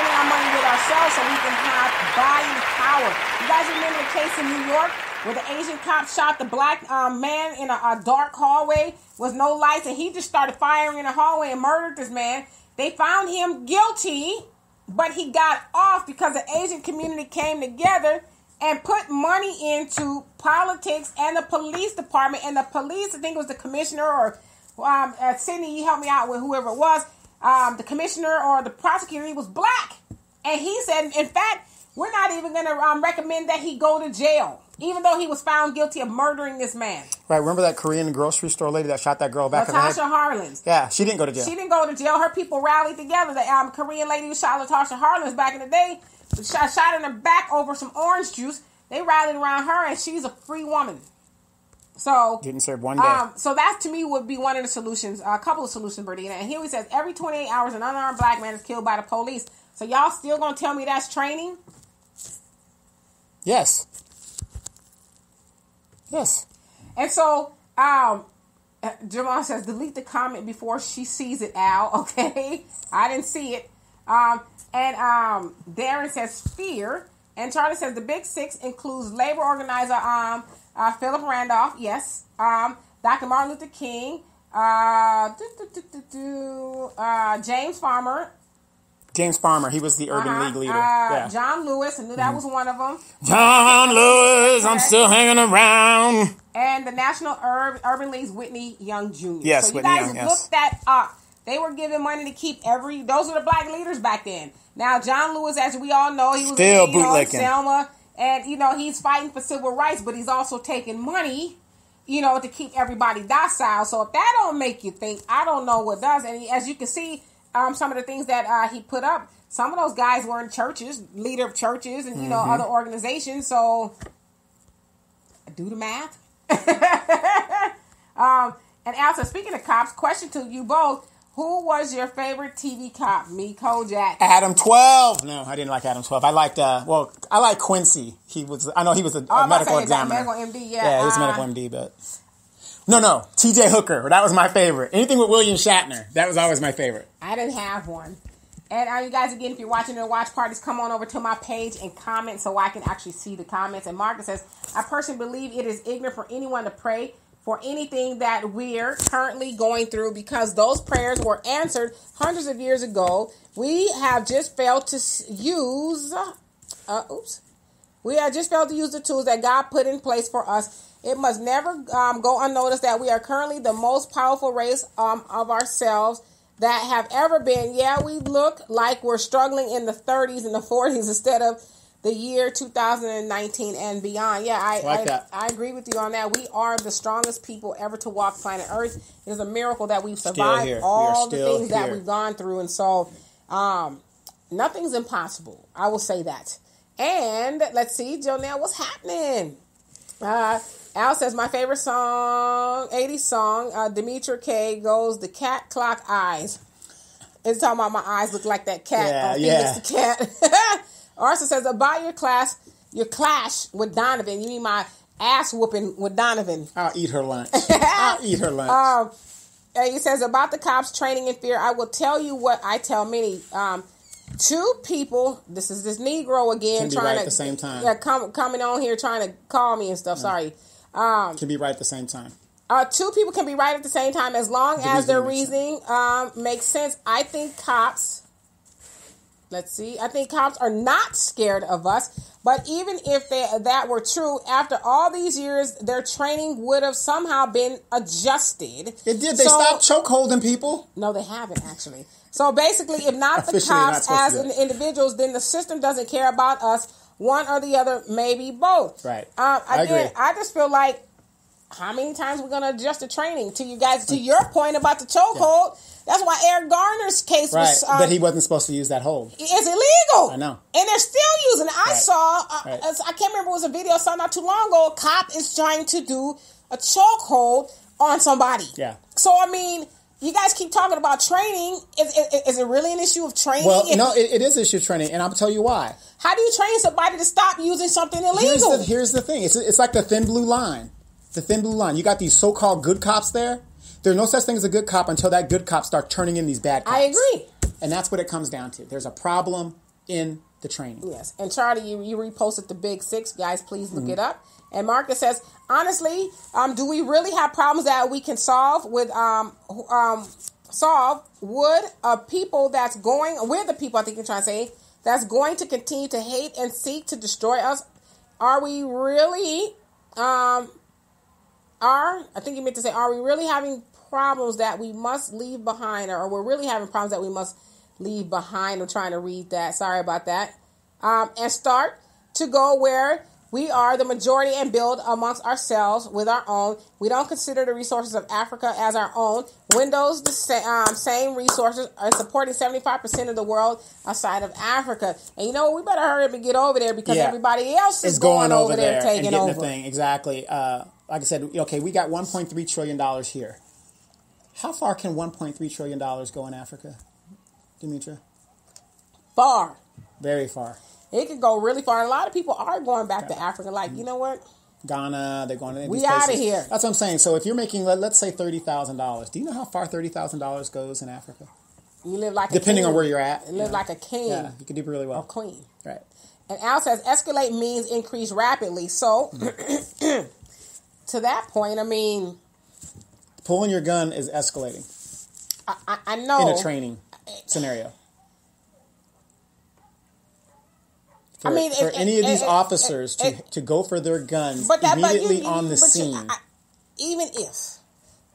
spending our money with ourselves so we can have buying power. You guys remember the case in New York where the Asian cop shot the black um, man in a, a dark hallway with no lights, and he just started firing in the hallway and murdered this man. They found him guilty, but he got off because the Asian community came together and put money into politics and the police department. And the police, I think it was the commissioner or um, uh, Sydney, you helped me out with whoever it was, um, the commissioner or the prosecutor, he was black. And he said, in fact, we're not even going to um, recommend that he go to jail, even though he was found guilty of murdering this man. Right. Remember that Korean grocery store lady that shot that girl back in the Latasha head? Harlins. Yeah, she didn't go to jail. She didn't go to jail. Her people rallied together. The um, Korean lady who shot Latasha Harlins back in the day, shot, shot in the back over some orange juice. They rallied around her, and she's a free woman. So Didn't serve one day. Um, so that to me would be one of the solutions, a couple of solutions, Berdina. And here he says every 28 hours an unarmed black man is killed by the police. So y'all still gonna tell me that's training? yes. Yes. And so, um, Jamal says delete the comment before she sees it. Al, okay, I didn't see it. Um, and um, Darren says fear, and Charlie says the big six includes labor organizer um uh, Philip Randolph, yes, um, Dr. Martin Luther King, uh, do, do, do, uh, James Farmer, James Farmer, he was the urban uh-huh, league leader. uh, yeah. Mm-hmm. John Lewis, I knew that was one of them. John Lewis, I'm still hanging around. and the National Urban, Urban League's Whitney Young Jr. Yes, so you Whitney guys Young, yes. look that up. They were giving money to keep every. Those were the black leaders back then. Now John Lewis, as we all know, he was Still you know, bootlicking. Selma, and you know he's fighting for civil rights, but he's also taking money, you know, to keep everybody docile. So if that don't make you think, I don't know what does. And as you can see, um, some of the things that uh, he put up, some of those guys were in churches, leader of churches, and you know Mm-hmm. other organizations. So do the math. um, and Al speaking of cops, question to you both: Who was your favorite TV cop? Me, Kojak. Adam 12. No, I didn't like Adam 12. I liked, uh, well, I like Quincy. He was, I know he was a, a Oh, to medical examiner. medical MD, yeah. Yeah, he was a Uh, medical MD, but. No, no. TJ Hooker. That was my favorite. Anything with William Shatner. That was always my favorite. I didn't have one. And uh, you guys, again, if you're watching the watch parties, come on over to my page and comment so I can actually see the comments. And Margaret says, I personally believe it is ignorant for anyone to pray for anything that we're currently going through because those prayers were answered hundreds of years ago. We have just failed to use, uh, oops, we have just failed to use the tools that God put in place for us. It must never um, go unnoticed that we are currently the most powerful race um, of ourselves that have ever been. Yeah, we look like we're struggling in the 30s and the 40s instead of the year 2019 and beyond. Yeah, I Like I. I agree with you on that. We are the strongest people ever to walk planet Earth. It is a miracle that we've survived here. We all the things that we've gone through, and so um, nothing's impossible. I will say that. And let's see, Jonelle, what's happening? Uh, Al says my favorite song, 80s song, uh, Demetra K goes the cat clock eyes. It's talking about my eyes look like that cat. Yeah, on yeah. The cat. Arson says about your class, your clash with Donovan. You mean my ass whooping with Donovan? I'll eat her lunch. I'll eat her lunch. Um, and he says about the cops training in fear. I will tell you what I tell many. Um, two people. This is this Negro again trying right to at the same time. Yeah, com- coming on here trying to call me and stuff. Sorry. Um, Can be right at the same time. uh, two people can be right at the same time as long as their reasoning makes reasoning um, makes sense. I think cops. Let's see. I think cops are not scared of us, but even if they, that were true, after all these years, their training would have somehow been adjusted. It did. They So- stopped choke holding people. no, they haven't actually. So basically, if not the Officially not cops as in- individuals, then the system doesn't care about us. One or the other, maybe both. Right. Um, I agree. I just feel like how many times we're gonna adjust the training to you guys. To your point about the chokehold, that's why Eric Garner's case Right. was. Um, but he wasn't supposed to use that hold. it's illegal. I know. And they're still using it. I Right. saw, uh, Right. I can't remember, it was a video I saw not too long ago. A cop is trying to do a chokehold on somebody. Yeah. So, I mean, you guys keep talking about training. Is, is, is it really an issue of training? Well, If- no, it, it is issue training, and I'll tell you why. How do you train somebody to stop using something Here's illegal? the, here's the thing. It's, it's like the thin blue line. The thin blue line. You got these so-called good cops there. There's no such thing as a good cop until that good cop starts turning in these bad cops. I agree. And that's what it comes down to. There's a problem in the training. Yes, and Charlie, you, you reposted the big six, guys. Please look Mm-hmm. it up. And Marcus says, honestly, um, do we really have problems that we can solve with um, um, solve? Would a people that's going, we're the people I think you're trying to say, that's going to continue to hate and seek to destroy us? Are we really? Um, are I think you meant to say, are we really having problems that we must leave behind, or we're really having problems that we must leave behind? I'm trying to read that. Sorry about that. Um, and start to go where we are the majority and build amongst ourselves with our own. We don't consider the resources of Africa as our own. Windows, the sa- um, same resources, are supporting 75% of the world outside of Africa. And you know what? We better hurry up and get over there because Yeah. everybody else is It's going, over there, and taking over. the thing exactly. Uh, like I said, okay, we got 1.3 trillion dollars here. How far can 1.3 trillion dollars go in Africa, Demetra? Far. Very far. It could go really far. A lot of people are going back to Africa. Like, you know what? Ghana, they're going to We outta places. here. That's what I'm saying. So if you're making, let, let's say thirty thousand dollars, do you know how far thirty thousand dollars goes in Africa? You live like Depending a king. on where you're at, You live know. like a king Yeah, you can do really or well. queen. Right. And Al says escalate means increase rapidly. So mm-hmm. to that point, I mean, Pulling your gun is escalating I, I, I know in a training scenario. For, I mean, for it- any of these it- officers it- to, to go for their guns but that but you- immediately you- on the but you- scene. I- even if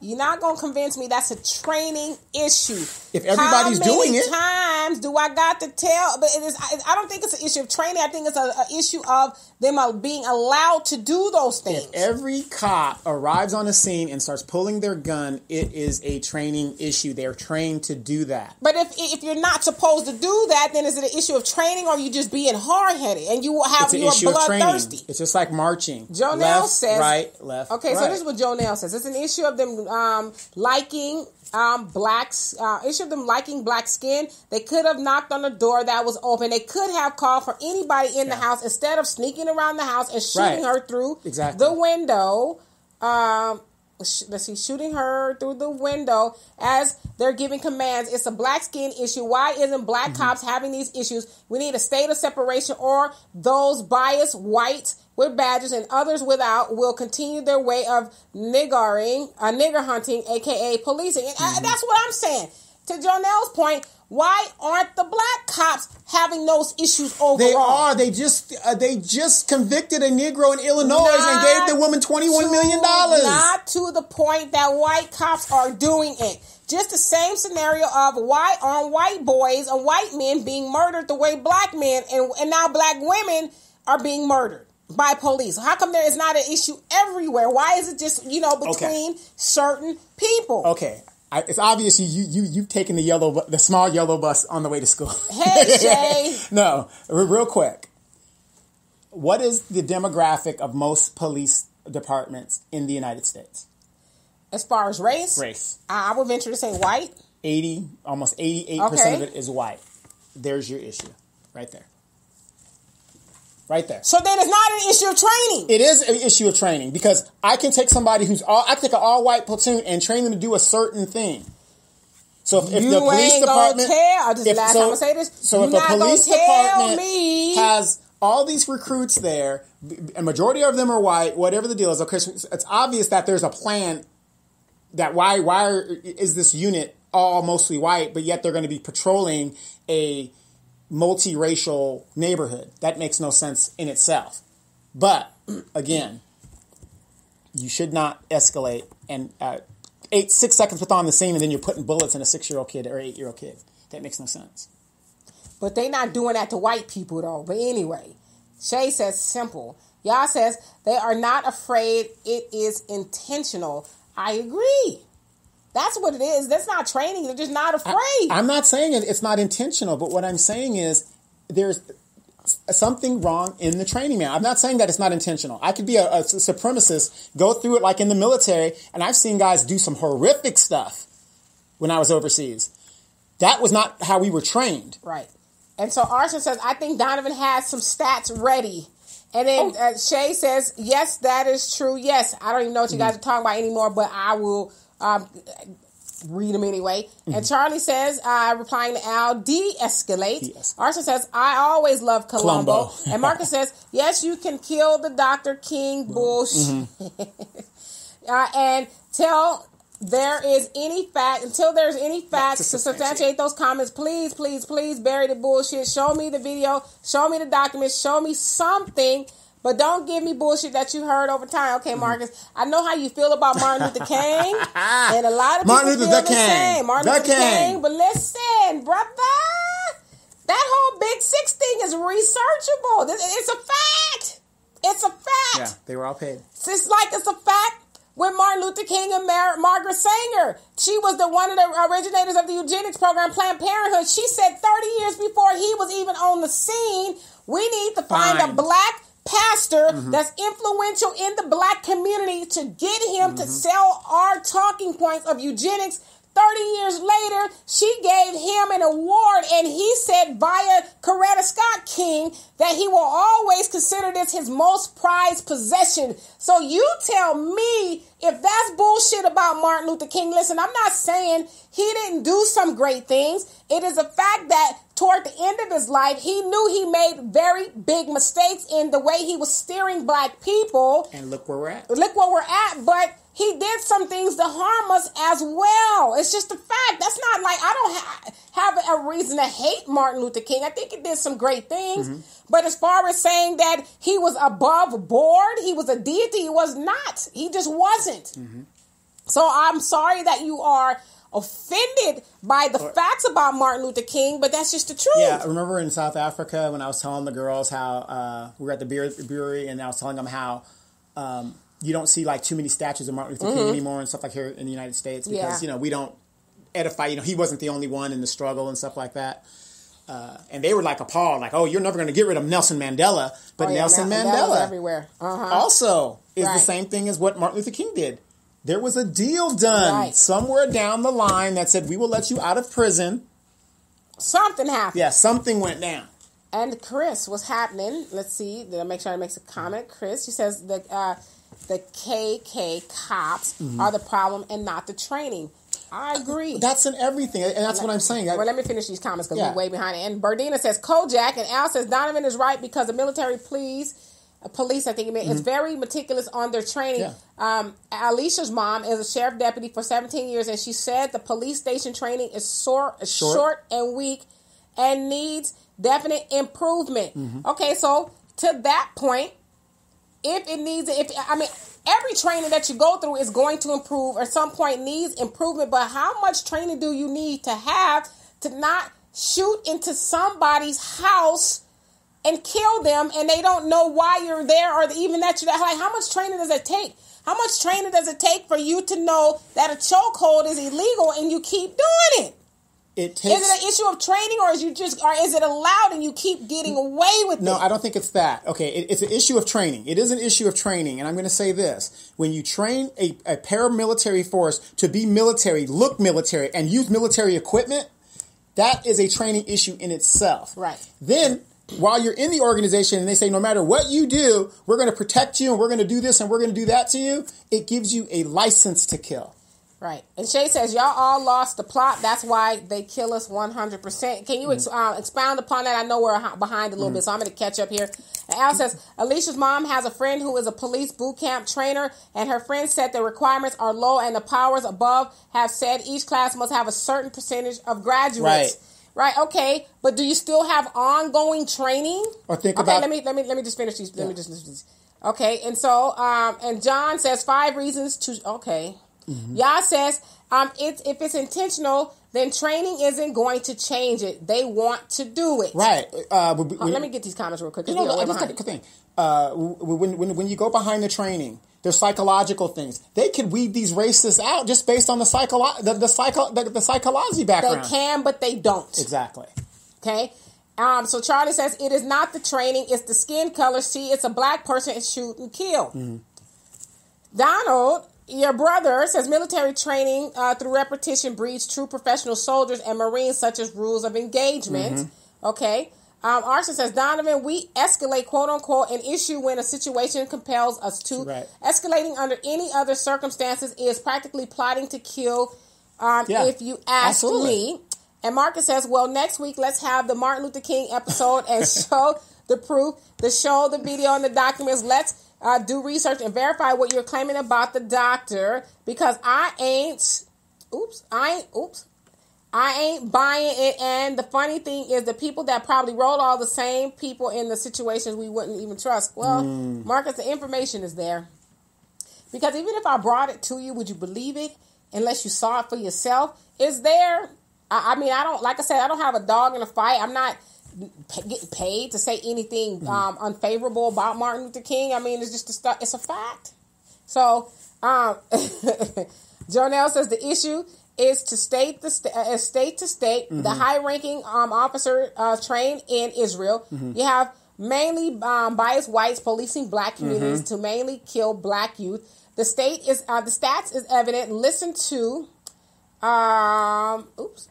you're not gonna convince me that's a training issue. If everybody's How many doing it- times do I got to tell? But it is. I I don't think it's an issue of training. I think it's a, a issue of them uh, being allowed to do those things. If every cop arrives on a scene and starts pulling their gun, it is a training issue. They're trained to do that. But if if you're not supposed to do that, then is it an issue of training, or are you just being hard headed and you will have It's an you issue of training. bloodthirsty? It's just like marching. Joe left, says, right, left. Okay, so this is what Jonelle says. It's an issue of them um, liking um, blacks. Uh, issue of them liking black skin. They could have knocked on the door that was open. They could have called for anybody in the house instead of sneaking around the house and shooting Right. her through Exactly. the window. Um, let's see, shooting her through the window as they're giving commands. It's a black skin issue. Why isn't black Mm-hmm. cops having these issues? We need a state of separation, or those biased whites with badges and others without will continue their way of niggering, uh, nigger hunting, aka policing. And Mm-hmm. I, that's what I'm saying. To Jonelle's point, why aren't the black cops having those issues overall? They are. They just uh, they just convicted a Negro in Illinois and gave the woman twenty one million dollars. Not to the point that white cops are doing it. Just the same scenario of why aren't white boys and white men being murdered the way black men and, and now black women are being murdered by police. How come there is not an issue everywhere? Why is it just, you know, between certain people? Okay, I, it's obvious you you you you've taken the yellow the small yellow bus on the way to school. Hey, Shay. no, real quick. What is the demographic of most police departments in the United States? As far as race, Race. I I would venture to say white. 80, almost 88% of it is white. There's your issue. Right there. Right there. So then it's not an issue of training. It is an issue of training because I can take somebody who's all, I can take an all white platoon and train them to do a certain thing. So if, if the police department, tell- the if- last so, time I say this, so if not a police department me- has all these recruits there, a majority of them are white, whatever the deal is. Okay, it's obvious that there's a plan. That why why is this unit all mostly white, but yet they're going to be patrolling a multiracial neighborhood? That makes no sense in itself. But again, you should not escalate and uh, eight six seconds with on the scene, and then you're putting bullets in a six year old kid or eight year old kid. That makes no sense. But they not doing that to white people though. But anyway, Shay says simple. Y'all says they are not afraid. It is intentional. I agree. That's what it is. That's not training. They're just not afraid. I'm not saying it, it's not intentional, but what I'm saying is there's something wrong in the training man. I'm not saying that it's not intentional. I could be a, a supremacist, go through it like in the military, and I've seen guys do some horrific stuff when I was overseas. That was not how we were trained. right. And so Arson says, I think Donovan has some stats ready. And then Oh. uh, Shay says, yes, that is true. Yes, I don't even know what you Mm-hmm. guys are talking about anymore, but I will um, read them anyway. And Charlie says, uh, replying to Al, de-escalate. Arson says, I always love Columbo. Columbo. and Marcus says, yes, you can kill the Dr. King bullshit. uh, and tell there is any fact until there's any facts to substantiate those comments. Please, please, please bury the bullshit. Show me the video. Show me the documents. Show me something. But don't give me bullshit that you heard over time. Okay, mm-hmm. Marcus, I know how you feel about Martin Luther King, and a lot of Martin people Luther feel the King. same. Martin The Luther King. King. But listen, brother, that whole Big Six thing is researchable. It's a fact. It's a fact. Yeah, they were all paid. It's like it's a fact with Martin Luther King and Mar- Margaret Sanger. She was the one of the originators of the eugenics program, Planned Parenthood. She said 30 years before he was even on the scene, we need to find a black pastor mm-hmm. that's influential in the black community to get him to mm-hmm. sell our talking points of eugenics. 30 years later, she gave him an award, and he said via Coretta Scott King that he will always consider this his most prized possession. So you tell me if that's bullshit about Martin Luther King. Listen, I'm not saying he didn't do some great things. It is a fact that toward the end of his life, he knew he made very big mistakes in the way he was steering black people And look where we're at. look where we're at, but he did some things to harm us as well. It's just a fact. That's not like I don't ha- have a reason to hate Martin Luther King. I think he did some great things. But as far as saying that he was above board, he was a deity, he was not. He just wasn't. So I'm sorry that you are offended by the facts about Martin Luther King, but that's just the truth. Yeah, I remember in South Africa when I was telling the girls how uh, we were at the beer brewery and I was telling them how um, you don't see like too many statues of Martin Luther King anymore and stuff like here in the United States because Mm-hmm. Yeah. you know we don't edify. You know, he wasn't the only one in the struggle and stuff like that. Uh, and they were like appalled, like, "Oh, you're never going to get rid of Nelson Mandela." But Oh, yeah, Nelson Nelson Mandela everywhere. Uh-huh. also is the same thing as what Martin Luther King did. There was a deal done Right. somewhere down the line that said, "We will let you out of prison." Something happened. Yeah, something went down. And Chris, what's happening? Let's see. Did I make sure I makes a comment? Chris, she says that uh, the KK cops Mm-hmm. are the problem and not the training. I agree. That's in everything, and that's what I'm saying. well, let me finish these comments because Yeah. we're way behind it. And Berdina says Kojak, and Al says Donovan is right because the military please. uh, Police, I think it meant, is very meticulous on their training. Mm-hmm. Yeah. Um, Alicia's mom is a sheriff deputy for 17 years, and she said the police station training is short, short. Short. and weak and needs definite improvement. Mm-hmm. Okay, so to that point, if it needs if I mean every training that you go through is going to improve or some point needs improvement, but how much training do you need to have to not shoot into somebody's house and kill them and they don't know why you're there or even that you're there? Like how much training does it take? How much training does it take for you to know that a chokehold is illegal and you keep doing it? It takes. Is it an issue of training, or is you just, or is it allowed and you keep getting away with no, it? I don't think it's that. Okay, it, it's an issue of training. It is an issue of training, and I'm going to say this: when you train a, a paramilitary force to be military, look military, and use military equipment, that is a training issue in itself. Right. Then. While you're in the organization and they say, no matter what you do, we're going to protect you and we're going to do this and we're going to do that to you, it gives you a license to kill. Right. And Shay says, y'all all lost the plot. That's why they kill us 100%. Can you ex- uh, expound upon that? I know we're behind a little bit, so I'm going to catch up here. And Al says, Alicia's mom has a friend who is a police boot camp trainer, and her friend said the requirements are low, and the powers above have said each class must have a certain percentage of graduates. Right. Right. Okay. But do you still have ongoing training? Or think okay, about- Let me let me let me just finish these. Let me just. just- Okay. And so, um, and John says five reasons to. Okay. Mm-hmm. Yah says, um, it's if it's intentional, then training isn't going to change it. They want to do it. Right. Uh, Oh, let me get these comments real quick. You know, we are way I just got a thing. Uh, when, when, when you go behind the training, there's psychological things. They could weed these racists out just based on the psycholo- the, the, psycho- the, the psychology background. They can, but they don't. Exactly. Okay. Um, so Charlie says it is not the training, it's the skin color. See, it's a black person, it's shoot and kill. Mm-hmm. Donald, your brother says military training uh, through repetition breeds true professional soldiers and Marines, such as rules of engagement. Mm-hmm. Okay. Um, Arson says, Donovan, we escalate, quote unquote, an issue when a situation compels us to. Right. Escalating under any other circumstances is practically plotting to kill Um, Yeah. if you ask Absolutely. me. And Marcus says, well, next week let's have the Martin Luther King episode and show the proof, the show, the video, and the documents. Let's uh, do research and verify what you're claiming about the doctor because I ain't. Oops, I ain't. Oops. I ain't buying it. And the funny thing is, the people that probably wrote all the same people in the situations we wouldn't even trust. Well, Marcus, the information is there. Because even if I brought it to you, would you believe it unless you saw it for yourself? Is there? I, I mean, I don't. Like I said, I don't have a dog in a fight. I'm not getting paid to say anything um, unfavorable about Martin Luther King. I mean, it's just a it's a fact. So, um, Jonelle says the issue is to state the st- uh, state to state. The high ranking um, officer uh, trained in Israel. You have mainly um, biased whites policing black communities to mainly kill black youth. The state is uh, the stats is evident. Listen to, um, oops.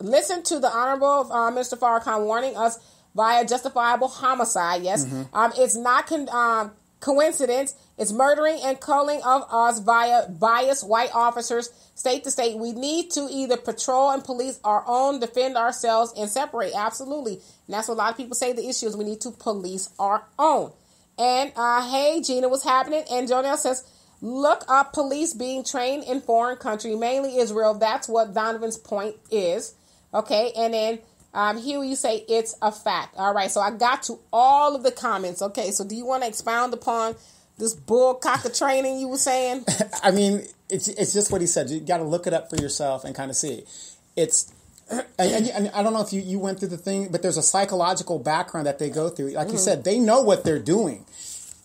Listen to the Honorable uh, Minister Farrakhan warning us via justifiable homicide. Yes, um, it's not con- um, coincidence. It's murdering and culling of us via biased white officers, state to state. We need to either patrol and police our own, defend ourselves, and separate. Absolutely, and that's what a lot of people say. The issue is we need to police our own. And uh, hey, Gina, what's happening? And Jonelle says. Look up police being trained in foreign country, mainly Israel. That's what Donovan's point is. Okay, and then um, here you say it's a fact. All right, so I got to all of the comments. Okay, so do you want to expound upon this bull cocker training you were saying? I mean, it's it's just what he said. You got to look it up for yourself and kind of see. It's and, and, and I don't know if you, you went through the thing, but there's a psychological background that they go through. Like you said, they know what they're doing.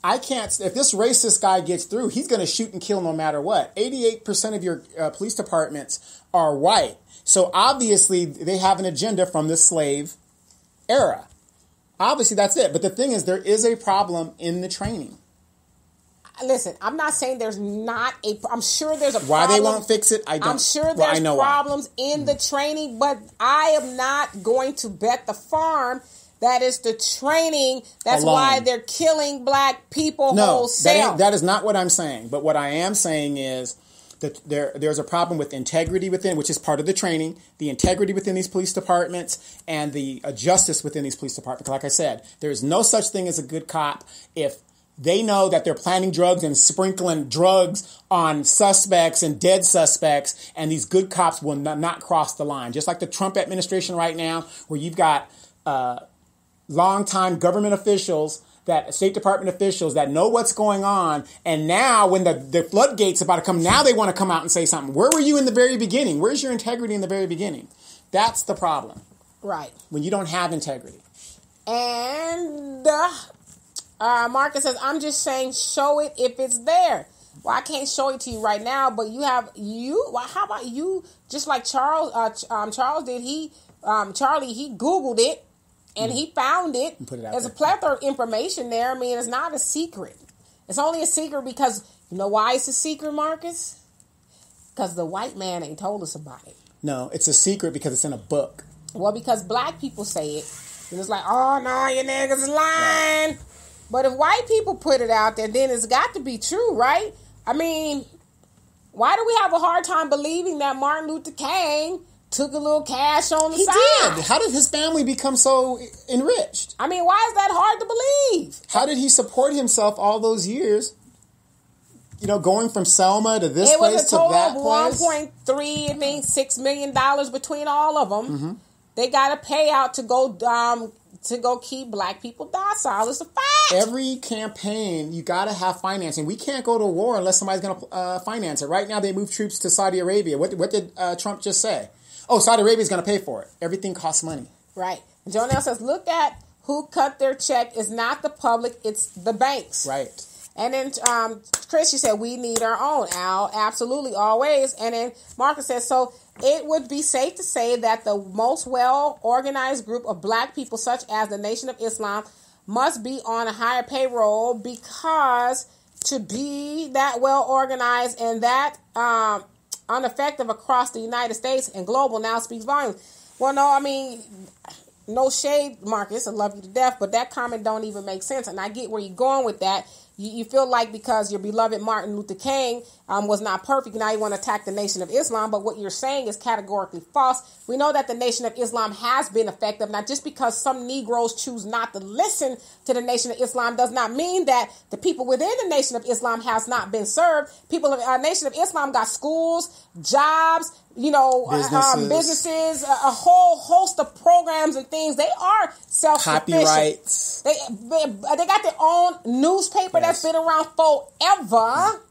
I can't. If this racist guy gets through, he's going to shoot and kill no matter what. Eighty-eight percent of your uh, police departments are white, so obviously they have an agenda from the slave era. Obviously, that's it. But the thing is, there is a problem in the training. Listen, I'm not saying there's not a. I'm sure there's a Why problem. they won't fix it, I don't. I'm sure well, there's I know why. problems in the training, but I am not going to bet the farm that is the training. That's Alone. why they're killing black people No, wholesale. ain't, that is not what I'm saying. But what I am saying is that there there's a problem with integrity within, which is part of the training, the integrity within these police departments, and the uh, justice within these police departments. Like I said, there is no such thing as a good cop if they know that they're planting drugs and sprinkling drugs on suspects and dead suspects, and these good cops will not, not cross the line. Just like the Trump administration right now, where you've got uh, longtime government officials that State Department officials that know what's going on, and now when the, the floodgates about to come, now they want to come out and say something. Where were you in the very beginning? Where's your integrity in the very beginning? That's the problem right. when you don't have integrity. And uh, uh, Marcus says, I'm just saying, show it if it's there. Well, I can't show it to you right now, but you have you. Well, how about you? Just like Charles, uh, um, Charles did. He, um, Charlie, he Googled it and he found it. put it out There's a plethora of information there. I mean, it's not a secret. It's only a secret because you know why it's a secret, Marcus? Because the white man ain't told us about it. No, it's a secret because it's in a book. Well, because black people say it, and it's like, oh no, you niggas lying. But if white people put it out there, then it's got to be true, right? I mean, why do we have a hard time believing that Martin Luther King took a little cash on the He side? did. How did his family become so enriched? I mean, why is that hard to believe? How did he support himself all those years? You know, going from Selma to this It place was a to total that of one place. point three, I think, six million dollars between all of them. Mm-hmm. They got to pay out to go um, to go keep black people docile. It's a fact. every campaign you got to have financing. We can't go to war unless somebody's going to uh, finance it. Right now, they move troops to Saudi Arabia. What, what did uh, Trump just say? Oh, Saudi Arabia is going to pay for it. Everything costs money. Right. Jonelle says, look at who cut their check. It's not the public, it's the banks. Right. And then um, Chris, you said, we need our own. Al, absolutely, always. And then Marcus says, so it would be safe to say that the most well organized group of black people, such as the Nation of Islam, must be on a higher payroll because to be that well organized and that um, ineffective across the United States and global now speaks volumes. Well, no, I mean, no shade, Marcus. I love you to death, but that comment don't even make sense. And I get where you're going with that. You, you feel like because your beloved Martin Luther King um, was not perfect. Now you want to attack the Nation of Islam, but what you're saying is categorically false. We know that the Nation of Islam has been effective. Now, just because some Negroes choose not to listen to the Nation of Islam does not mean that the people within the Nation of Islam has not been served. People of uh, Nation of Islam got schools, jobs, you know, uh, um, Businesses. businesses, a, a whole host of programs and things. They are self Copyrights. They, they they got their own newspaper that's been around forever.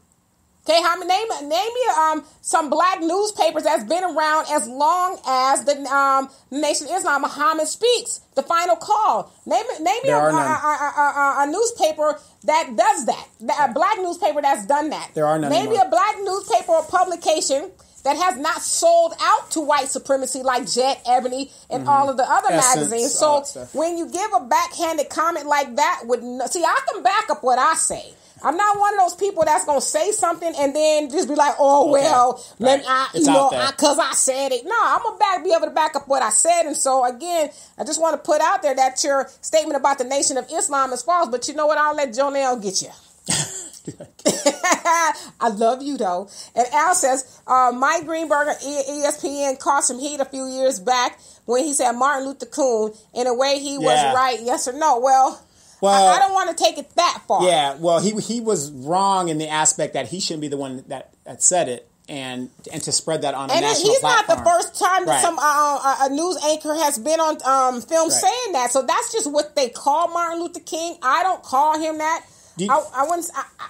Okay, how many name name me um some black newspapers that's been around as long as the um Nation of Islam Muhammad speaks the final call. Name name me a, a, a, a, newspaper that does that. A black newspaper that's done that. There are none Maybe anymore. a black newspaper or publication that has not sold out to white supremacy like Jet, Ebony, and all of the other Mm-hmm. Essence, magazines. So when you give a backhanded comment like that, with no, see, I can back up what I say. I'm not one of those people that's gonna say something and then just be like, "Oh Okay. well, let Right. I, It's you know, out. I, cause I said it." No, I'm gonna back be able to back up what I said. And so again, I just want to put out there that your statement about the Nation of Islam is false. But you know what? I'll let Jonelle get you. I love you though. And Al says, uh, Mike Greenberg, E- ESPN, caught some heat a few years back when he said Martin Luther King. In a way, he Yeah. was right. Yes or no? Well, Well- I, I don't want to take it that far. Yeah, well, he he was wrong in the aspect that he shouldn't be the one that, that said it, and and to spread that on a And national he's not the first time that Right. some uh, a- a news anchor has been on um, film Right. saying that. So that's just what they call Martin Luther King. I don't call him that. You- I, I wouldn't I, I,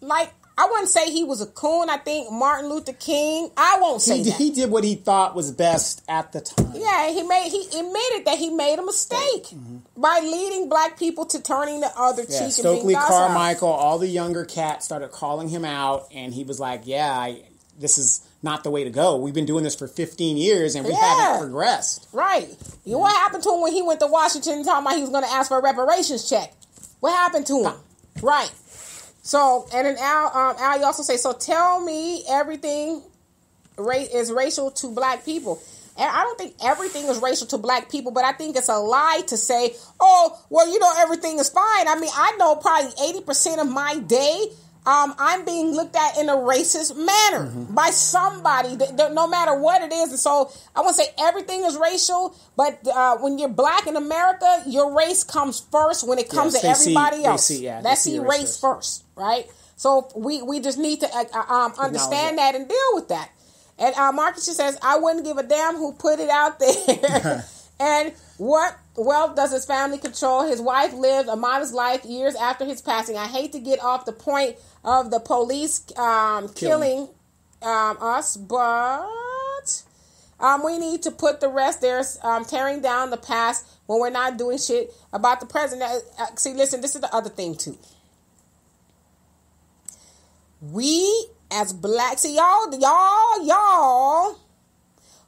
like. I wouldn't say he was a coon. I think Martin Luther King. I won't say He, that. he did what he thought was best at the time. Yeah, he made he admitted that he made a mistake by leading black people to turning the other. Yeah, cheek and Stokely. Carmichael, all the younger cats started calling him out, and he was like, "Yeah, I, this is not the way to go. We've been doing this for 15 years, and we Yeah. haven't progressed." Right. You know, what happened to him when he went to Washington talking about he was going to ask for a reparations check? What happened to him? Right. So, and then Al, um, Al, you also say, so tell me everything ra- is racial to black people. And I don't think everything is racial to black people, but I think it's a lie to say, oh, well, you know, everything is fine. I mean, I know probably 80% of my day, um, I'm being looked at in a racist manner by somebody, th- th- no matter what it is. And so I want to say everything is racial, but uh, when you're black in America, your race comes first when it comes Yes, to see- everybody else. see- yeah, Let's see race race first, right? So we, we just need to uh, uh, um, understand that and deal with that. And uh, Marcus just says, I wouldn't give a damn who put it out there. and what wealth does his family control? His wife lived a modest life years after his passing. I hate to get off the point of the police um, killing um, us, but um, we need to put the rest there, um, tearing down the past when we're not doing shit about the present. Uh, see, listen, this is the other thing too. We as black, see y'all, y'all, y'all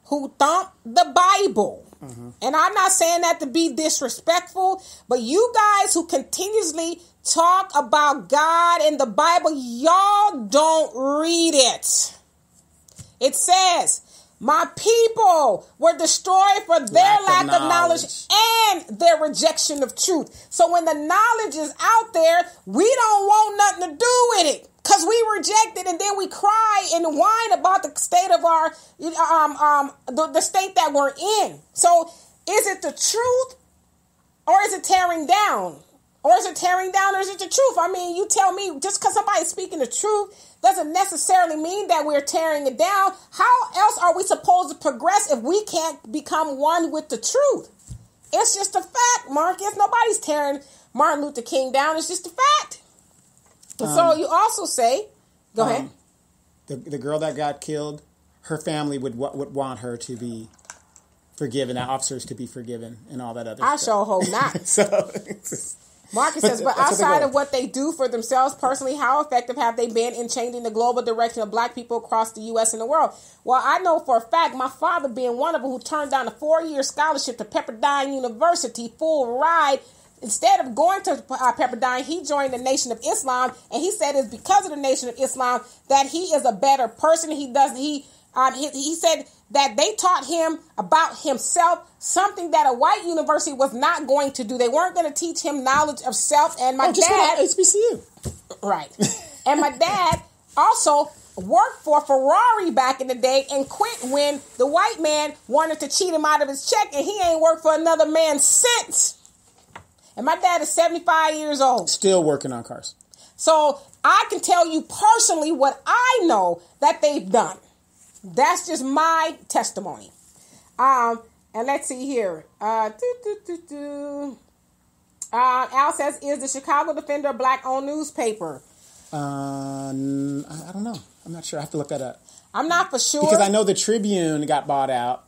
who thump the Bible. Mm-hmm. And I'm not saying that to be disrespectful, but you guys who continuously talk about God and the Bible, y'all don't read it. It says, My people were destroyed for their lack, Lack of of knowledge and their rejection of truth. So when the knowledge is out there, we don't want nothing to do with it. Cause we reject it and then we cry and whine about the state of our um um the, the state that we're in. So is it the truth or is it tearing down? Or is it tearing down or is it the truth? I mean, you tell me just because somebody's speaking the truth doesn't necessarily mean that we're tearing it down. How else are we supposed to progress if we can't become one with the truth? It's just a fact, Marcus. Nobody's tearing Martin Luther King down. It's just a fact. And so you also say, go ahead. Um, the the girl that got killed, her family would would want her to be forgiven, the officers to be forgiven, and all that other. I sure hope not. So just- Marcus says, but That's what they outside of what they do for themselves personally, how effective have they been in changing the global direction of black people across the U.S. and the world? Well, I know for a fact, my father being one of them who turned down a four year scholarship to Pepperdine University, full ride. Instead of going to uh, Pepperdine, he joined the Nation of Islam, and he said it's because of the Nation of Islam that he is a better person. He does he um, he, he said that they taught him about himself, something that a white university was not going to do. They weren't going to teach him knowledge of self. And my oh, dad, HBCU. right, and my dad also worked for Ferrari back in the day and quit when the white man wanted to cheat him out of his check, and he ain't worked for another man since. And my dad is 75 years old. Still working on cars. So I can tell you personally what I know that they've done. That's just my testimony. Um, and let's see here. Uh, doo, doo, doo. Uh, Al says, "Is the Chicago Defender a black-owned newspaper?" Uh, I I don't know. I'm not sure. I have to look that up I'm not for sure. because I know the Tribune got bought out,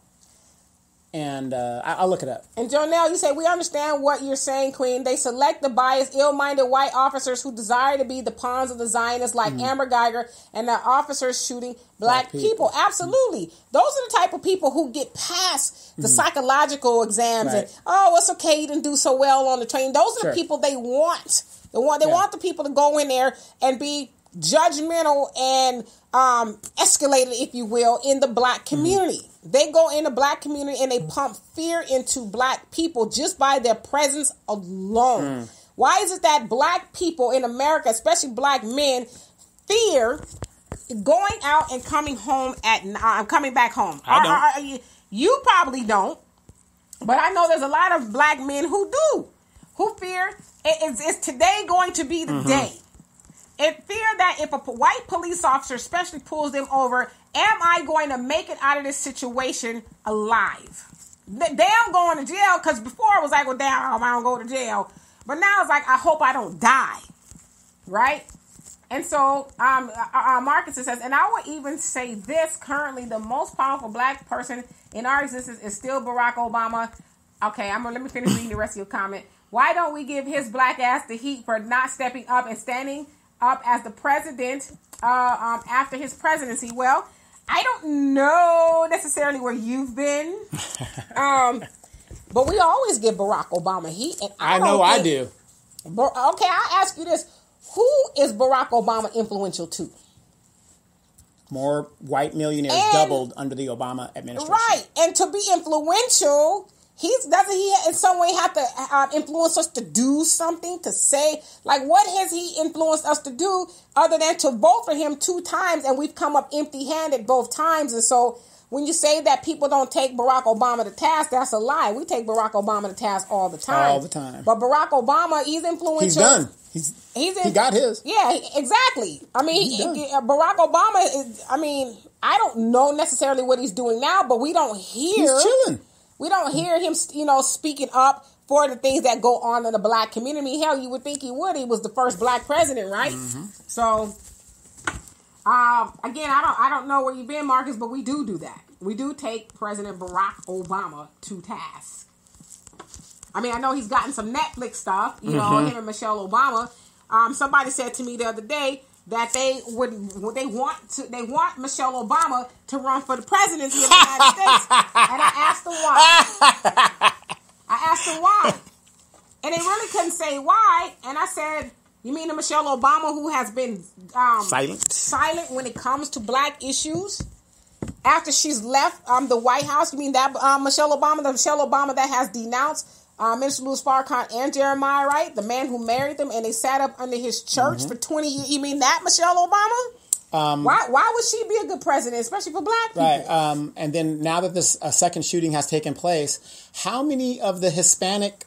and uh, I- I'll look it up. And Jonelle, you say we understand what you're saying, Queen. They select the biased, ill-minded white officers who desire to be the pawns of the Zionists, like Amber Guyger, and the officers shooting black, Black people. people. Absolutely, those are the type of people who get past the psychological exams and oh, it's okay, you didn't do so well on the train. Those are Sure. the people they want. They want they Yeah. want the people to go in there and be judgmental and um, escalated, if you will, in the black Mm-hmm. community. They go in the black community and they pump fear into black people just by their presence alone. Mm. Why is it that black people in America, especially black men, fear going out and coming home at I'm uh, coming back home? I don't. are- are you, you probably don't, but I know there's a lot of black men who do, who fear it is, is today going to be the Mm-hmm. day. It fear that if a white police officer especially pulls them over, am I going to make it out of this situation alive? Damn going to jail because before it was like, well, damn, I don't go to jail. But now it's like, I hope I don't die. Right? And so, um, uh, uh, Marcus says, and I would even say this currently, the most powerful black person in our existence is still Barack Obama. Okay, I'm gonna let me finish reading the rest of your comment. Why don't we give his black ass the heat for not stepping up and standing up as the president uh, um, after his presidency? Well, I don't know necessarily where you've been, um, but we always give Barack Obama heat, and I, I know I do. Bar- Okay, I'll ask you this: Who is Barack Obama influential to? More white millionaires And- doubled under the Obama administration. Right, and to be influential, he's doesn't he in some way have to uh, influence us to do something to say like what has he influenced us to do other than to vote for him two times and we've come up empty-handed both times and so when you say that people don't take Barack Obama to task, that's a lie. We take Barack Obama to task all the time. All the time. But Barack Obama, he's influential. He's done. He's He's in, he got his. Yeah, exactly. I mean, He's he- done. he- Barack Obama is. I mean, I don't know necessarily what he's doing now, but we don't hear. He's chilling. We don't hear him, you know, speaking up for the things that go on in the black community. Hell, you would think he would. He was the first black president, right? Mm-hmm. So, um, again, I don't, I don't know where you've been, Marcus, but we do do that. We do take President Barack Obama to task. I mean, I know he's gotten some Netflix stuff, you know, Mm-hmm. him and Michelle Obama. Um, somebody said to me the other day that they would they want to they want Michelle Obama to run for the presidency of the United States, and I asked them why. I asked them why, and they really couldn't say why. And I said, "You mean the Michelle Obama who has been um, Silent. silent when it comes to black issues?" after she's left um, the White House. You mean that um, Michelle Obama, the Michelle Obama that has denounced uh, Minister Louis Farrakhan and Jeremiah Wright, the man who married them, and they sat up under his church for twenty years. You mean that Michelle Obama? Um, why? Why would she be a good president, especially for black people? Right. Um, and then now that this uh, second shooting has taken place, how many of the Hispanic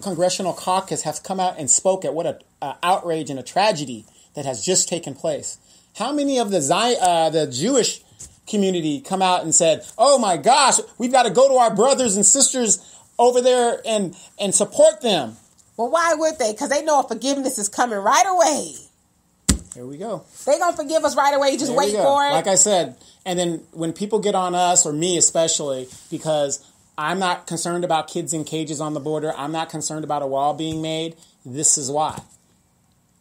congressional caucus have come out and spoke at what a uh, outrage and a tragedy that has just taken place? How many of the Zi- uh, the Jewish community come out and said, "Oh my gosh, we've got to go to our brothers and sisters over there and and support them"? Well, why would they? Because they know forgiveness is coming right away. Here we go. They gonna forgive us right away. Just There wait for it. Like I said, and then when people get on us or me especially, because I'm not concerned about kids in cages on the border, I'm not concerned about a wall being made. This is why.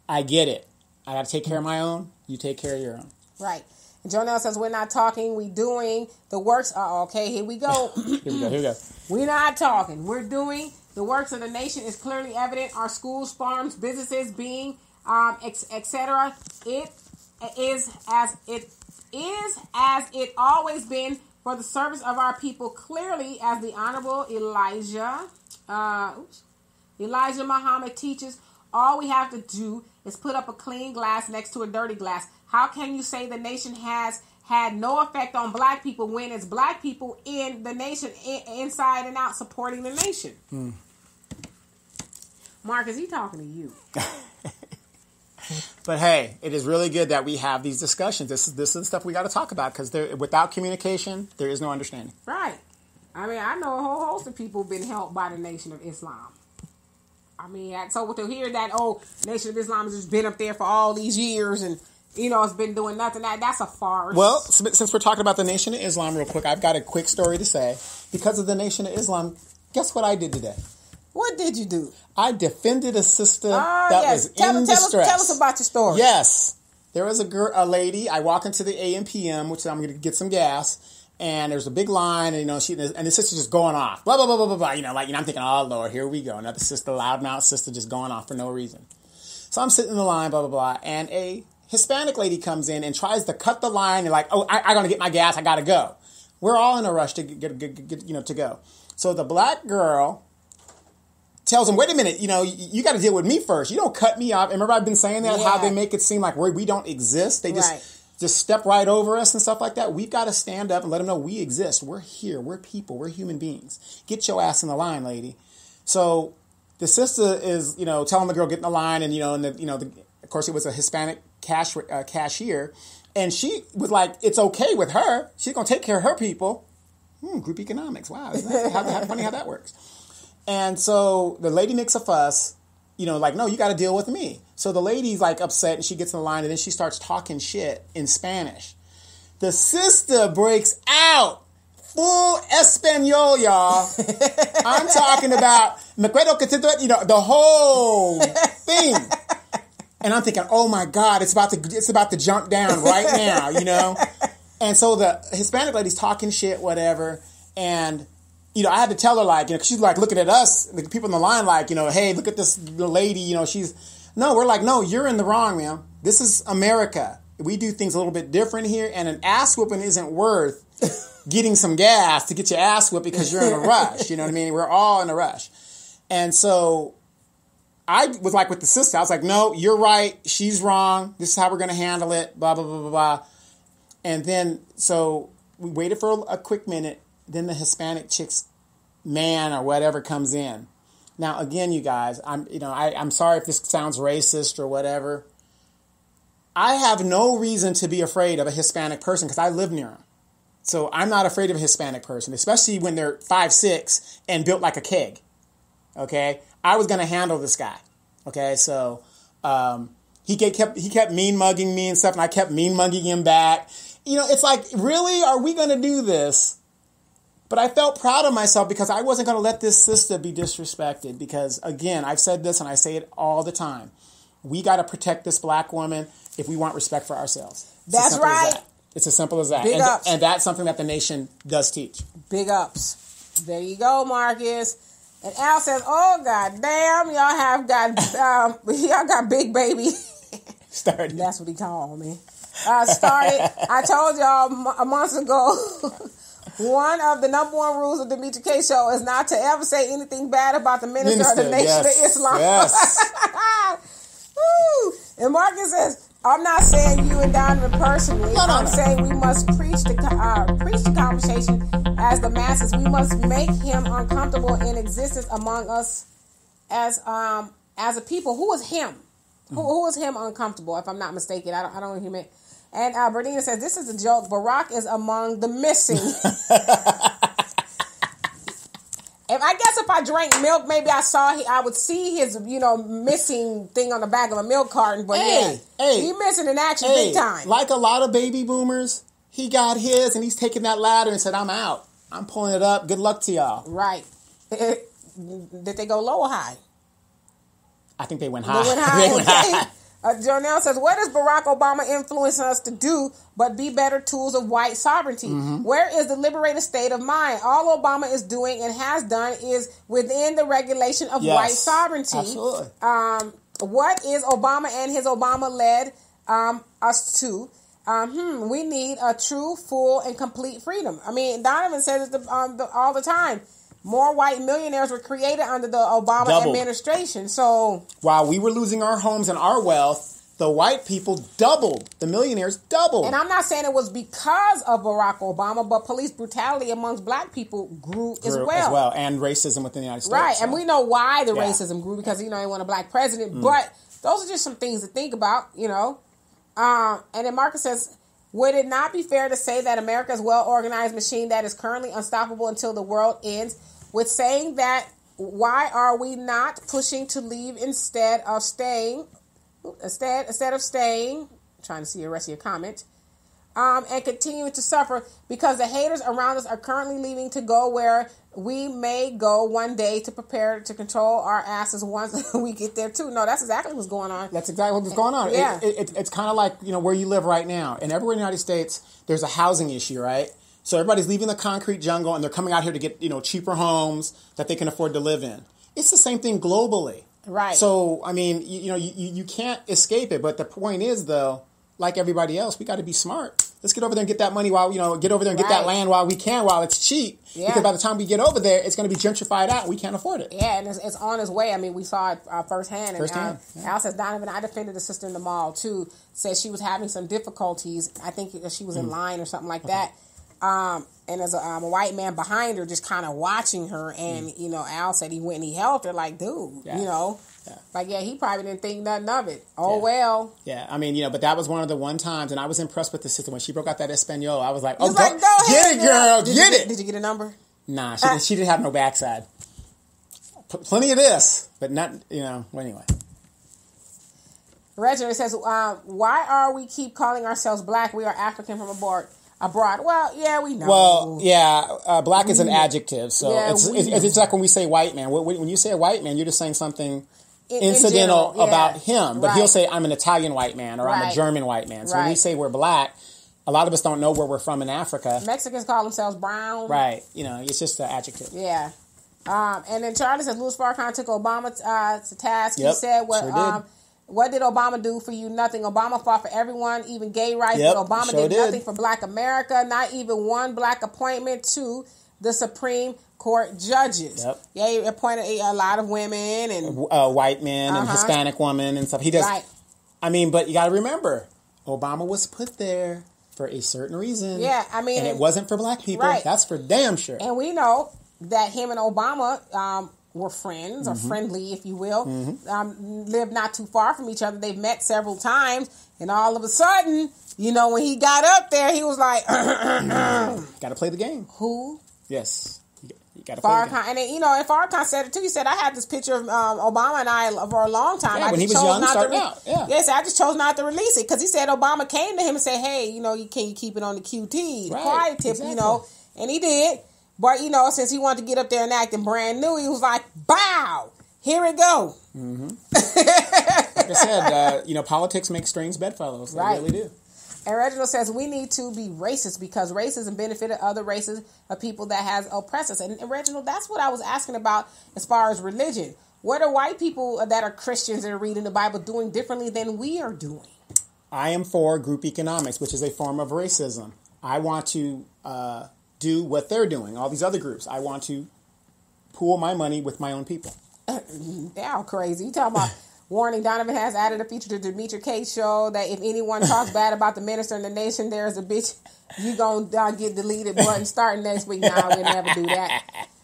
I get it. I got to take care of my own. You take care of your own. right. Jonelle says we're not talking. We doing the works. Uh, okay, here we go. Here we go. Here we go. We're not talking. We're doing the works of the nation is clearly evident. Our schools, farms, businesses, being, um, etc. It is as it is as it always been for the service of our people. Clearly, as the Honorable Elijah, uh, oops, Elijah Muhammad teaches, All we have to do is put up a clean glass next to a dirty glass. How can you say the nation has had no effect on black people when it's black people in the nation, in, inside and out, supporting the nation? Hmm. is he talking to you. But hey, it is really good that we have these discussions. This is this is the stuff we got to talk about because without communication, there is no understanding. Right. I mean, I know a whole host of people been helped by the Nation of Islam. I mean, so to hear that, oh, Nation of Islam has just been up there for all these years and you know it's been doing nothing. That that's a farce. Well, since we're talking about the Nation of Islam, real quick, I've got a quick story to say. Because of the Nation of Islam, guess what I did today? What did you do? I defended a sister Oh, that yes. was Tell, in tell, us, distress. tell us about your story. Yes, there was a girl, a lady. I walk into the AM PM, which I'm going to get some gas, and there's a big line, and you know, she and the sister just going off, blah blah blah blah blah blah. You know, like you know, I'm thinking, oh Lord, here we go, another sister, loudmouth sister, just going off for no reason. So I'm sitting in the line, blah blah blah, and a Hispanic lady comes in and tries to cut the line, and like, oh, I, I gotta get my gas, I gotta go. We're all in a rush to get, get, get, you know to go. So the black girl tells him, wait a minute, you know, you, you got to deal with me first. You don't cut me off. Remember, I've been saying that how they make it seem like we we don't exist. They just Right. Just step right over us and stuff like that. We've got to stand up and let them know we exist. We're here. We're people. We're human beings. Get your ass in the line, lady. So the sister is, you know, telling the girl get in the line, and you know, and the, you know, the, of course, it was a Hispanic cash uh, cashier, and she was like, it's okay with her. She's gonna take care of her people. Hmm, group economics. Wow, isn't that, how, how funny how that works. And so the lady makes a fuss, you know, like, no, you got to deal with me. So the lady's like upset and she gets in the line and then she starts talking shit in Spanish. The sister breaks out full Espanol, y'all. I'm talking about, me acuerdo que te- you know, the whole thing. And I'm thinking, oh my God, it's about to, it's about to jump down right now, you know? And so the Hispanic lady's talking shit, whatever. And, you know, I had to tell her, like, you know, she's like looking at us, the people in the line, like, you know, hey, look at this lady, you know, she's, no, we're like, no, you're in the wrong, man. This is America. We do things a little bit different here, and an ass whooping isn't worth getting some gas to get your ass whipped because you're in a rush. You know what I mean? We're all in a rush. And so I was like with the sister, I was like, no, you're right. She's wrong. This is how we're going to handle it. Blah, blah, blah, blah, blah. And then, so we waited for a, a quick minute. Then the Hispanic chick's man or whatever comes in. Now, again, you guys, I'm, you know, I, I'm sorry if this sounds racist or whatever. I have no reason to be afraid of a Hispanic person because I live near them. So I'm not afraid of a Hispanic person, especially when they're five six and built like a keg. Okay, I was gonna handle this guy. Okay, so um, he kept he kept mean mugging me and stuff, and I kept mean mugging him back. You know, it's like, really, are we gonna do this? But I felt proud of myself because I wasn't gonna let this sister be disrespected. Because again, I've said this and I say it all the time. We got to protect this black woman if we want respect for ourselves. It's That's right. that. It's as simple as that. Big and, ups. and that's something that the nation does teach. Big ups. There you go, Marcus. And Al says, "Oh God damn, y'all have got um, y'all got big baby." Started. That's what he called me. I started. I told y'all a month ago. One of the number one rules of the Demetri K show is not to ever say anything bad about the minister, of the Nation yes, of Islam. yes. And Marcus says, "I'm not saying you and Donovan personally. No, no, I'm no. saying we must preach the uh, preach the conversation as the masses. We must make him uncomfortable in existence among us as um as a people. Who is him? Who, who is him uncomfortable? If I'm not mistaken, I don't. I don't know who he meant. And uh, Berdina says this is a joke. Barack is among the missing. If I guess if I drank milk, maybe I saw he, I would see his you know missing thing on the back of a milk carton. But Hey, yeah, hey, he missing in action Hey, big time. like a lot of baby boomers, he got his and he's taking that ladder and said, I'm out. I'm pulling it up. Good luck to y'all. right? Did they go low or high? I think they went They high. They went high. Uh, Jonelle says, "What does Barack Obama influence us to do, but be better tools of white sovereignty? Mm-hmm. Where is the liberated state of mind? All Obama is doing and has done is within the regulation of Yes, white sovereignty. absolutely. Um, what is Obama and his Obama led um, us to? Um, hmm, we need a true, full, and complete freedom. I mean, Donovan says it the, um, the, all the time. More white millionaires were created under the Obama Doubled. administration. So While we were losing our homes and our wealth, the white people doubled. The millionaires doubled. And I'm not saying it was because of Barack Obama, but police brutality amongst black people grew, as, Grew well. and racism within the United States. Right. so. And we know why the Yeah. racism grew because, you know, they want a black president. But those are just some things to think about, you know. Um, and then Marcus says, would it not be fair to say that America's well organized machine that is currently unstoppable until the world ends? With saying that, why are we not pushing to leave instead of staying? Instead, instead of staying, trying to see the rest of your comment, um, and continuing to suffer because the haters around us are currently leaving to go where we may go one day to prepare to control our asses once we get there too. No, that's exactly what's going on. That's exactly what's going on. Yeah. It, it, it's kind of like you know where you live right now, and everywhere in the United States, there's a housing issue, right? So everybody's leaving the concrete jungle, and they're coming out here to get you know cheaper homes that they can afford to live in. It's the same thing globally, Right. So I mean, you, you know, you you can't escape it. But the point is, though, like everybody else, we got to be smart. Let's get over there and get that money while you know get over there and get that land while we can while it's cheap. Yeah. Because by the time we get over there, it's going to be gentrified out. We can't afford it. Yeah, and it's, it's on its way. I mean, we saw it uh, firsthand. And Firsthand, uh, yeah. Al says Donovan, I defended the sister in the mall too. Said she was having some difficulties. I think that she was Mm. in line or something like that. Um, and as a, um, a white man behind her, just kind of watching her. And you know, Al said he went and he helped her. Like, dude, Mm. You know, Yeah. like yeah, he probably didn't think nothing of it. Oh Yeah. well. Yeah, I mean, you know, but that was one of the one times, and I was impressed with the sister when she broke out that Espanol. I was like, "Oh, go, like, go get it, girl, Did get you it." Did you get a number? Nah, she, she didn't have no backside. P- plenty of this, but not, you know. Well, anyway, Reginald says, um, "Why are we keep calling ourselves black? We are African from abroad. Abroad. Well, yeah, we know. well, yeah, uh, black is an adjective, so Yeah, it's, it's, it's like when we say white man. When, when you say a white man, you're just saying something In- in incidental general, yeah. about him. But Right. he'll say, "I'm an Italian white man" or "I'm a German white man." So when we say we're black, a lot of us don't know where we're from in Africa. Mexicans call themselves brown. Right? You know, it's just an adjective. Yeah. Um, and then Charlie says Louis Farrakhan took Obama uh, to task. He said, "What sure did. um, what did Obama do for you? Nothing. Obama fought for everyone, even gay rights. Yep, but Obama sure did, did. nothing for Black America. Not even one black appointment to the Supreme Court judges. Yep. Yeah, he appointed a, a lot of women and uh, white men and Uh-huh. Hispanic woman and stuff. He does. right. I mean, but you got to remember, Obama was put there for a certain reason. Yeah, I mean- and it wasn't for black people. Right. That's for damn sure. And we know that him and Obama um, were friends Mm-hmm. or friendly, if you will. Um, lived not too far from each other. They've met several times, and all of a sudden, you know, when he got up there, he was like, got to play the game. "Who?" Yes, got. Farrakhan, and then, you know, and Farrakhan said it too. He said, "I had this picture of um, Obama and I for a long time. Yeah, I when just he was chose young, not to starting re- out, yeah. Yes, I just chose not to release it because he said Obama came to him and said, "Hey, you know, you can you keep it on the QT, the Right, quiet tip, exactly. you know," and he did. But you know, since he wanted to get up there and act acting brand new, he was like, "Bow, here it go." Like I said, uh, you know, politics make strange bedfellows. They Right. really do. And Reginald says we need to be racist because racism benefited other races of people that has oppressed us. And, and Reginald, that's what I was asking about as far as religion. What are white people that are Christians that are reading the Bible doing differently than we are doing? I am for group economics, which is a form of racism. I want to uh, do what they're doing. All these other groups. I want to pool my money with my own people. Now, crazy. You talking about warning Donovan has added a feature to the Demetra K show that if anyone talks bad about the minister and the nation, there's a bitch you gonna uh, get deleted button starting next week. Nah, we'll never do that.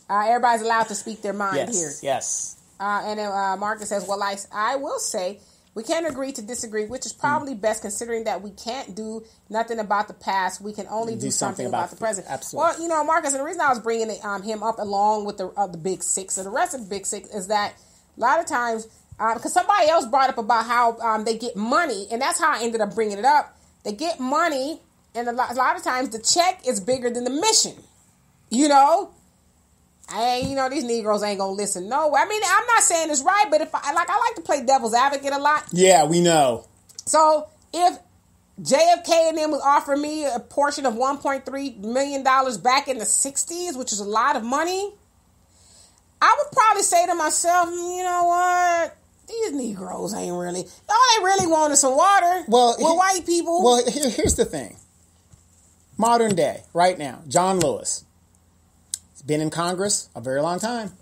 Uh, everybody's allowed to speak their mind Yes, here. yes. Uh, and then uh, Marcus says, "Well, I, I will say we can't agree to disagree, which is probably Mm. best considering that we can't do nothing about the past. We can only do, something, about, the present. absolutely. Well, you know, Marcus, and the reason I was bringing it, um, him up along with the uh, the big six and the rest of the big six is that a lot of times because somebody else brought up about how um, they get money, and that's how I ended up bringing it up. They get money, and a lot, a lot of times the check is bigger than the mission. You know, I ain't, you know, these Negroes ain't gonna listen. No, I mean, I'm not saying it's right, but if I like, I like to play devil's advocate a lot. Yeah, we know. So if JFK and them was offering me a portion of 1.3 million dollars back in the 60s, which is a lot of money, I would probably say to myself, "Mm, you know what? These Negroes ain't really. All they really want is some water. Well, with he- white people. Well, here, here's the thing. Modern day, right now, John Lewis, He's been in Congress a very long time.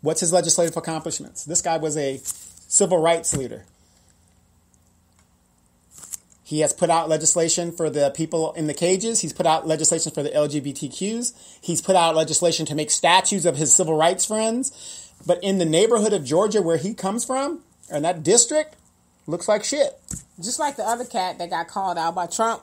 What's his legislative accomplishments? This guy was a civil rights leader. He has put out legislation for the people in the cages. He's put out legislation for the LGBTQs. He's put out legislation to make statues of his civil rights friends. But in the neighborhood of Georgia where he comes from, and that district, looks like shit. Just like the other cat that got called out by Trump,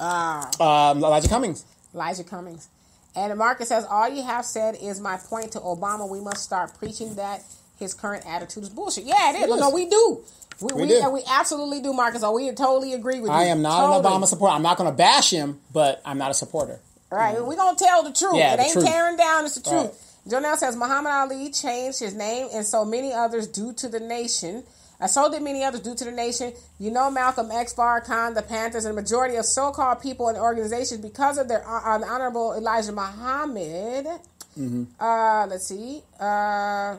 uh, Um, Elijah Cummings. Elijah Cummings. And Marcus says, All you have said is my point to Obama. We must start preaching that his current attitude is bullshit. Yeah, it is. It is. No, we do. We, We we, do. we absolutely do, Marcus. Oh, we totally agree with you. I am not an Obama supporter. I'm not going to bash him, but I'm not a supporter. All right, we're going to tell the truth. Yeah, it the ain't truth. tearing down, it's the Right. truth. Jonelle says, Muhammad Ali changed his name and so many others due to the nation. Uh, so did many others due to the nation. You know Malcolm X, Farrakhan, the Panthers, and the majority of so-called people and organizations because of their uh, honorable Elijah Muhammad. Mm-hmm. Uh, let's see. Uh,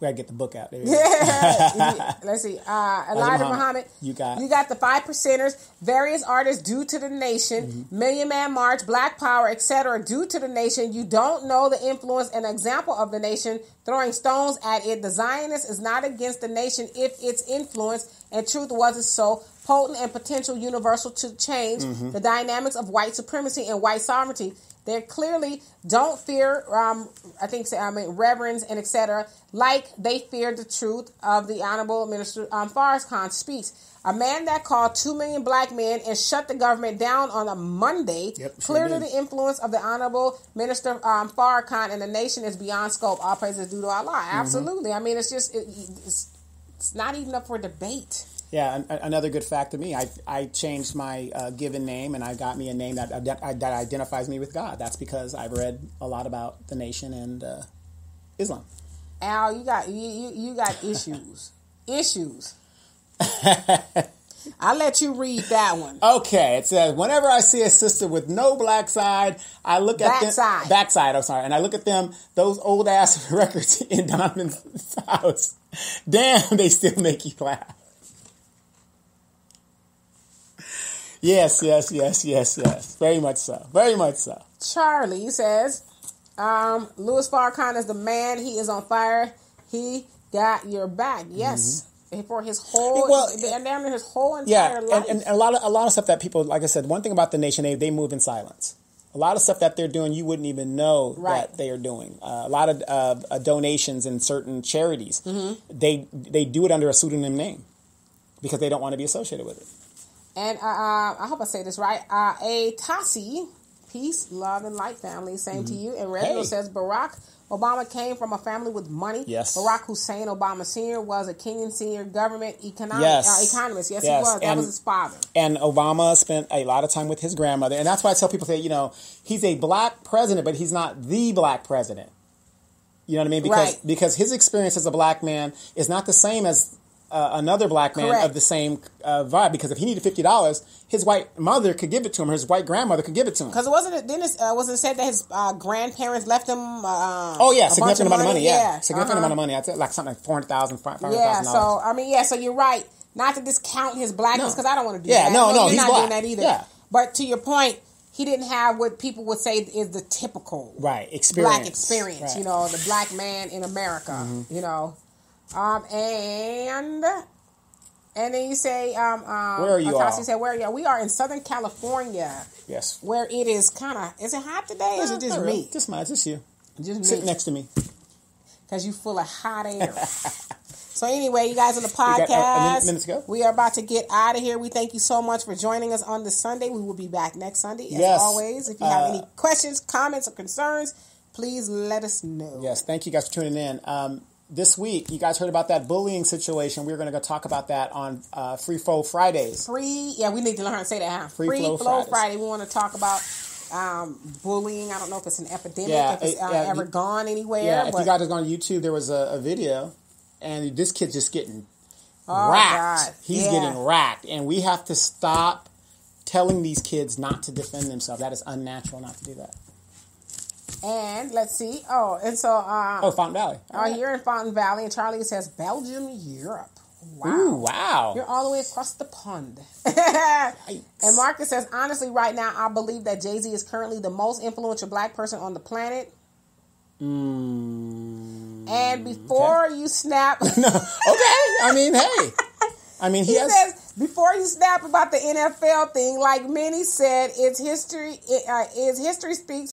We got to get the book out. There Yeah. let's see. Uh, Elijah Muhammad. Muhammad. You got- You got the five percenters, various artists due to the nation, Mm-hmm. Million Man March, Black Power, etc. Due to the nation. You don't know the influence and example of the nation. Throwing stones at it. The Zionist is not against the nation if its influence and truth wasn't so potent and potential universal to change Mm-hmm. the dynamics of white supremacy and white sovereignty. They clearly don't fear, um, I think, I mean, reverends and etc. Like they fear the truth of the Honorable Minister um, Farrakhan speaks. A man that called two million black men and shut the government down on a Monday. Yep, clearly, the influence of the Honorable Minister um, Farrakhan and the nation is beyond scope. All praises due to Allah. Mm-hmm. Absolutely. I mean, it's just it, it's, it's not even up for debate. Yeah, an, another good fact to me. I I changed my uh, given name and I got me a name that that identifies me with God. That's because I've read a lot about the nation and uh, Islam. Al, you got you you, you got issues. issues. I'll let you read that one. Okay, it says whenever I see a sister with no black side, I look at Backside. them backside. I'm sorry, and I look at them those old ass records in Donovan's house. Damn, they still make you laugh. Yes, yes, yes, yes, yes. Very much so. Very much so. Charlie says, um, Louis Farrakhan is the man. He is on fire. He got your back. Yes. For his whole, Mm-hmm. Well, and damn his whole Yeah, entire life. and, and a lot of a lot of stuff that people, like I said, one thing about the nation, they they move in silence. A lot of stuff that they're doing, you wouldn't even know Right. that they are doing. Uh, a lot of uh, uh, donations in certain charities, Mm-hmm. they they do it under a pseudonym name because they don't want to be associated with it. And uh, uh, I hope I say this right. Uh, a Tasi, peace, love, and light family. Same to you. And Reginald Mm-hmm. Hey. says Barack Obama came from a family with money. Yes. Barack Hussein Obama Sr. was a Kenyan senior government economic, Yes. uh, economist. Yes, Yes, he was. That was his father. And Obama spent a lot of time with his grandmother, and that's why I tell people, say, you know, he's a black president, but he's not the black president. You know what I mean? Because Right. because his experience as a black man is not the same as uh, another black man Correct. of the same uh, vibe. Because if he needed fifty dollars, his white mother could give it to him. or His white grandmother could give it to him. Because it wasn't. Then it uh, wasn't said that his uh, grandparents left him. Uh, Oh yeah, significant amount of money. Yeah, Yeah, significant uh-huh. amount of money. I'd say like something like four hundred thousand, five hundred Yeah, so. I mean, yeah, so you're right. Not to discount his blackness No. because I don't want to do Yeah, that. no, no, you're he's not black. doing that either. Yeah. But to your point, he didn't have what people would say is the typical Right, experience. black experience. Right. Mm-hmm. You know, the black man in America. You know, um, and and then you say, um, um, Where are you all? said, "Where are you?" We are in Southern California, Yes. where it is kind of. Is it hot today? Or is it just really. me? Just mine. Just you. Just Sit me. next to me. because you full of hot air. so anyway, you guys on the got, podcast, uh, a minute- minute we are about to get out of here. We thank you so much for joining us on this Sunday. We will be back next Sunday as Yes. always. If you have Uh, any questions, comments, or concerns, please let us know. Yes, thank you guys for tuning in. Um, this week, you guys heard about that bullying situation. We're going to go talk about that on uh, Free Flow Fridays. Free, yeah, we need to learn how to say that. Huh? Free Flow Fridays. Friday. We want to talk about um, bullying. I don't know if it's an epidemic, Yeah, if it's it- uh, yeah, ever you- gone anywhere. Yeah, if you guys are going to YouTube, there was a, a video, and this kid's just getting Oh, racked. God. He's Yeah. getting racked, and we have to stop telling these kids not to defend themselves. That is unnatural not to do that. And let's see. Oh, and so uh, Oh, Fountain Valley. Uh, here in Fountain Valley, and Charlie says Belgium, Europe. Wow. Ooh, wow. You're all the way across the pond. and Marcus says, honestly, right now, I believe that Jay Z is currently the most influential black person on the planet. Mm, And before you snap, okay. I mean, hey. I mean, he, he has. says, before you snap about the NFL thing, like many said, it's history. It, uh, is history speaks